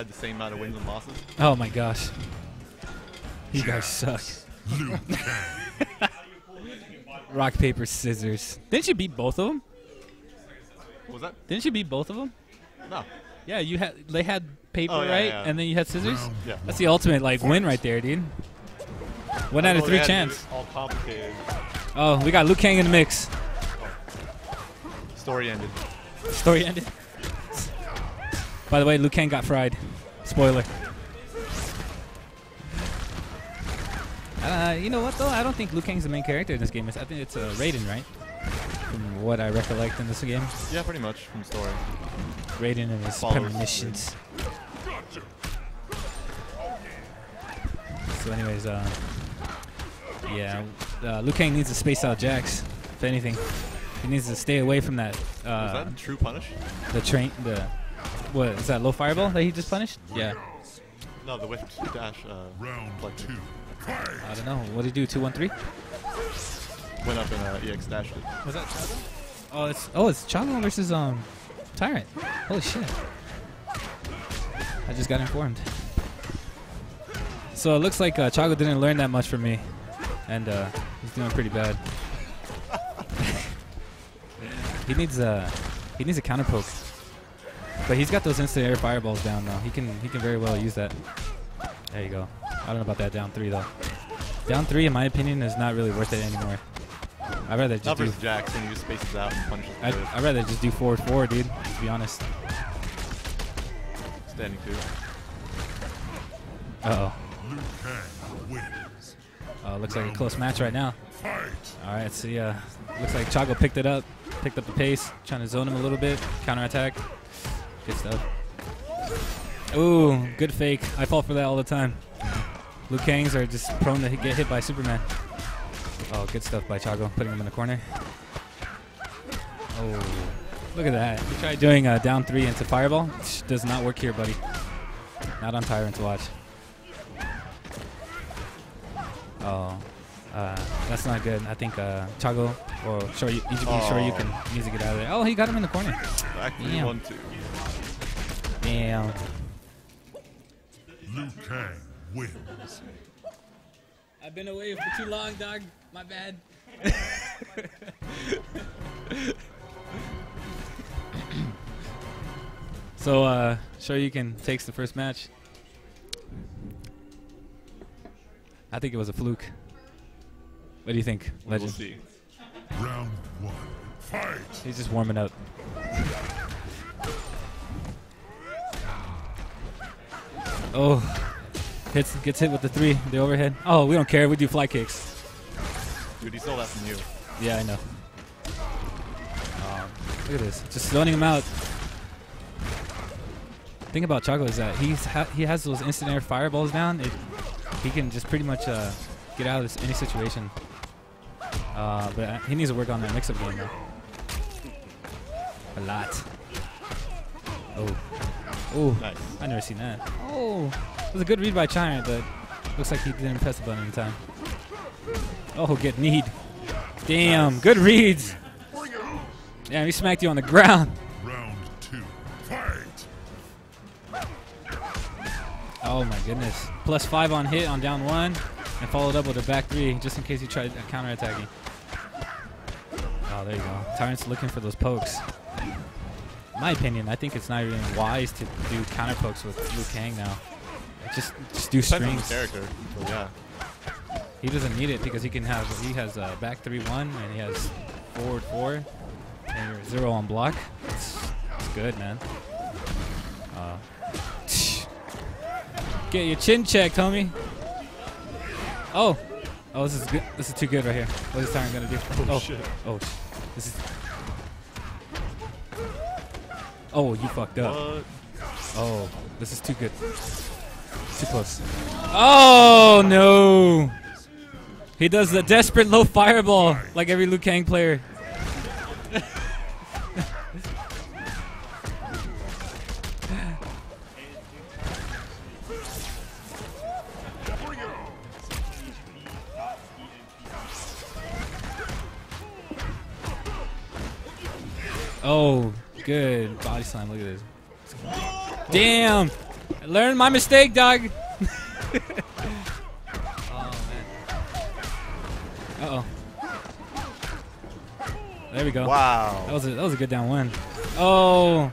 had the same amount of wins and losses. Oh my gosh. You guys suck. Rock, paper, scissors. Didn't you beat both of them? What was that? Didn't you beat both of them? No. Yeah, you had. They had paper, Oh, yeah, right? yeah. And then you had scissors. Yeah. That's the ultimate like win right there, dude. One out of three they had to do chance. All complicated. Oh, we got Liu Kang in the mix. Story ended. Story ended. By the way, Liu Kang got fried. Spoiler. Uh, you know what though? I don't think Liu Kang's the main character in this game. It's- I think it's uh, Raiden, right? From what I recollect in this game, Yeah, pretty much from story. Raiden and his Followers. premonitions. So, anyways, uh, yeah, uh, Liu Kang needs to space out Jax. If anything, he needs to stay away from that. Uh, Was that true punish? the train, the what is that low fireball that he just punished? Yeah, No, the whiff dash. Uh, Round like two. I don't know. What did he do? Two one three? went up and uh, EX dashed it. Was that Chago? Oh, it's oh, it's Chago versus um Tyrant. Holy shit! I just got informed. So it looks like uh, Chago didn't learn that much from me, and uh, he's doing pretty bad. he needs a he needs a counter poke, but he's got those instant air fireballs down though. He can he can very well use that. There you go. I don't know about that down three though. Down three, in my opinion, is not really worth it anymore. I'd rather just Not do versus Jackson. He just spaces out and punishes. I'd, I'd rather just do forward four, dude. To be honest. standing two. Uh oh. Uh, looks like a close match right now. Fight. All right, see. Uh, looks like Chago picked it up, picked up the pace, trying to zone him a little bit, counter attack. Good stuff. Ooh, good fake. I fall for that all the time. Liu Kangs are just prone to hit- get hit by Superman. Oh, good stuff by Chago, putting him in the corner. Oh, look at that. You tried doing a down three into Fireball. Does not work here, buddy. Not on Tyrant's watch. Oh, uh, that's not good. I think uh, Chago or sure you, Ichigo, sure you Oh. can music it out of there. Oh, he got him in the corner. Back three, Damn. one, two. Damn. Liu Kang wins. I've been away for too long, dog. My bad. so, uh, Shoryuken takes the first match. I think it was a fluke. What do you think, Legend? We'll see. Round one. Fight. He's just warming up. Oh, hits gets hit with the three, the overhead. Oh, we don't care. We do fly kicks. Dude, he stole that from you. Yeah, I know. Um, look at this, just zoning him out. thing about Chago is that he's ha- he has those instant air fireballs down. It, he can just pretty much uh, get out of this, any situation. Uh, but uh, he needs to work on that mix-up game though. A lot. Oh. Oh. Nice. I never seen that. Oh. It was a good read by China, but looks like he didn't press the button in time. Oh, get kneed. Damn, good reads. Damn, he smacked you on the ground. Round two. Fight. Oh my goodness. Plus five on hit on down one, and followed up with a back three just in case he tried counter attacking. Oh, there you go. Tyrant's looking for those pokes. My opinion, I think it's not even wise to do counter pokes with Liu Kang now. Just just do Depends on the strings. character. But yeah. He doesn't need it because he can have he has uh, back three one and he has forward four and you're zero on block. It's, it's good, man. Uh, get your chin checked, homie. Oh, oh, this is good. This is too good right here. What is Tyrant gonna do? Oh, oh, shit. oh, this is. Oh, you fucked up. What? Oh, this is too good. Too close. Oh no! He does the desperate low fireball like every Liu Kang player. Oh, good body slam. Look at this. Damn! Learn my mistake, dog. oh man. Uh oh. There we go. That Wow. was a that was a good down one. Oh.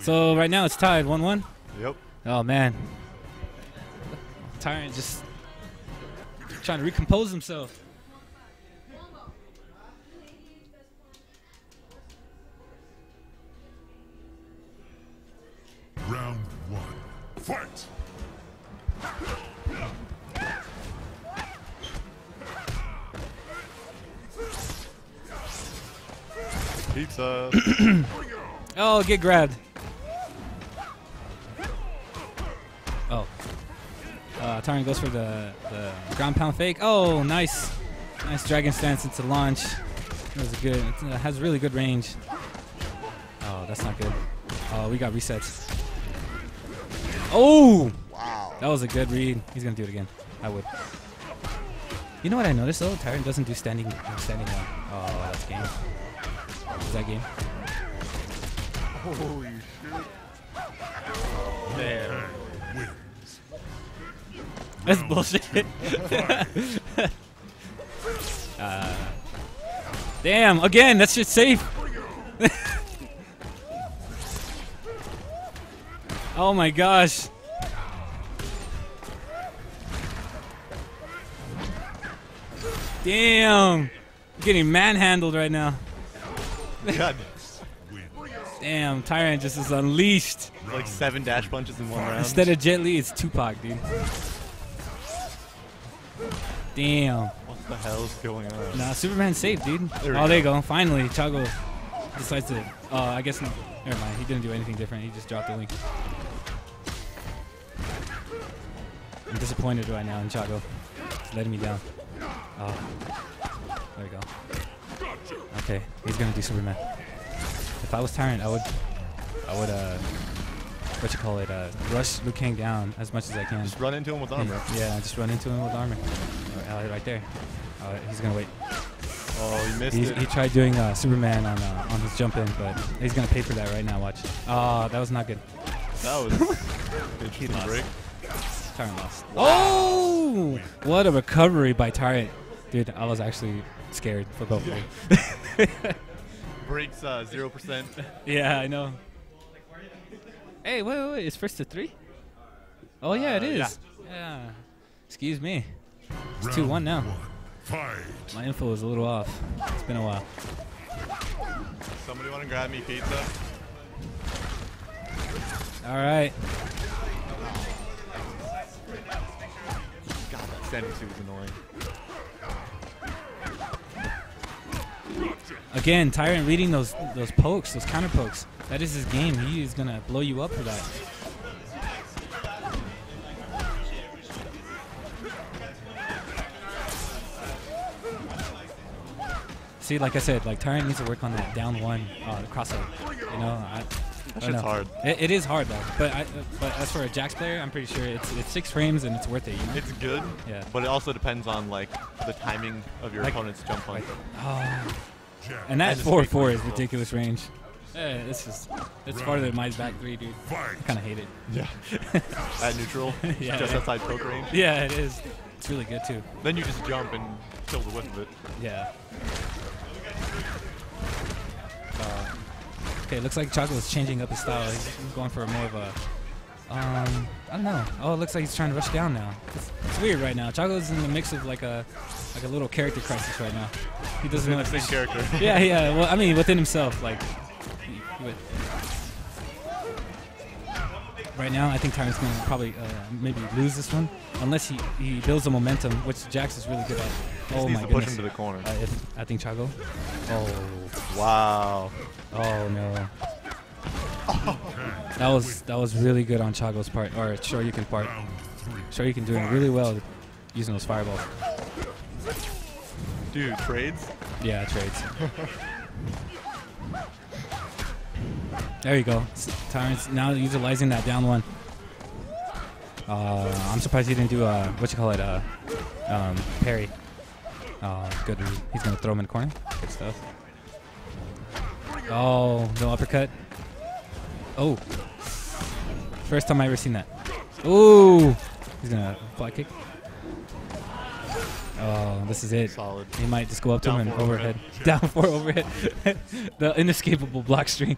So right now it's tied one one. Yep. Oh man. Tyrant just trying to recompose himself. Fight! Pizza. Oh, get grabbed. Oh. Uh, Tyrant goes for the, the ground pound fake. Oh, nice. Nice dragon stance into launch. That was good. It uh, has really good range. Oh, that's not good. Oh, we got resets. Oh! wow. That was a good read. He's going to do it again. I would. You know what I noticed, though? Tyrant doesn't do standing standing one. Oh, that's game. Is that game? Holy shit. Damn. Kang wins. That's Round bullshit. Uh, damn, again, that's just safe. oh my gosh. Damn. Getting manhandled right now. God. Damn, Tyrant just is unleashed. Like seven dash punches in one round. Instead of Jet Li, it's Tupac, dude. Damn. what the hell's going on? Nah, Superman's safe, dude. There oh, there you go. go. Finally, Chago decides to. Oh, I guess. Never mind. He didn't do anything different. He just dropped the link. I'm disappointed right now in Chago. He's letting me down. Oh. There we go. Okay, he's gonna do Superman. If I was Tyrant, I would. I would, uh. What you call it? Uh, rush Liu Kang down as much as I can. Just run into him with armor. Yeah, just run into him with armor. Uh, right there. Uh, he's gonna wait. Oh, he missed He's, it. he tried doing uh, Superman on uh, on his jump in, but he's gonna pay for that right now. Watch. Oh, that was not good. That was interesting break. Tyrant lost. Oh, what a recovery by Tyrant, dude. I was actually scared for both of them. Breaks uh, 0%. yeah, I know. Hey, wait, wait, wait! It's first to three. Oh yeah, it Uh, yeah. Yeah. Excuse me. Round 2-1 now. Fight! My info is a little off. It's been a while. Somebody want to grab me pizza? All right. Suit is annoying. Again, Tyrant reading those those pokes, those counter pokes. That is his game. He is gonna blow you up for that. See, like I said, like Tyrant needs to work on that down one uh, crossover. You know, I That shit's hard. It, it is hard though, but I, uh, but as for a Jax player, I'm pretty sure it's it's six frames and it's worth it. You know? It's good, Yeah. but it also depends on like the timing of your Like- opponent's jump punch. Oh, and that four four is ridiculous range. Yeah, it's just it's farther than my back three, dude. Fight! Kind of hate it. Yeah. At neutral, Yeah, just yeah. outside poke range. Yeah, it is. It's really good too. Then you just jump and kill the whiff of it. Yeah. Okay, looks like Choco is changing up his style. He's going for more of a. Um, I don't know. Oh, it looks like he's trying to rush down now. It's, it's weird right now. Choco's in the mix of like a like a little character crisis right now. He doesn't know. It's the same character. Yeah, yeah. Well, I mean, within himself, like. would- Right now, I think Tyrant's gonna probably uh, maybe lose this one, unless he, he builds the momentum, which Jax is really good at. Just Oh needs my to push goodness! him to the corner. Uh, if, I think Chago. Oh, Wow. oh no. That was that was really good on Chago's part, or Shoryuken part. Round three. Shoryuken doing really well using those fireballs. Dude, trades? Yeah, trades. there you go. Tyrant's now utilizing that down one. Uh, I'm surprised he didn't do a what you call it, uh, um, parry. Uh, good. He's gonna throw him in the corner. Good stuff. Oh, no uppercut. Oh, first time I ever seen that. Ooh, he's gonna fly kick. Oh, this is it. Solid. He might just go up to Down him and four overhead. Down four overhead. the inescapable block string.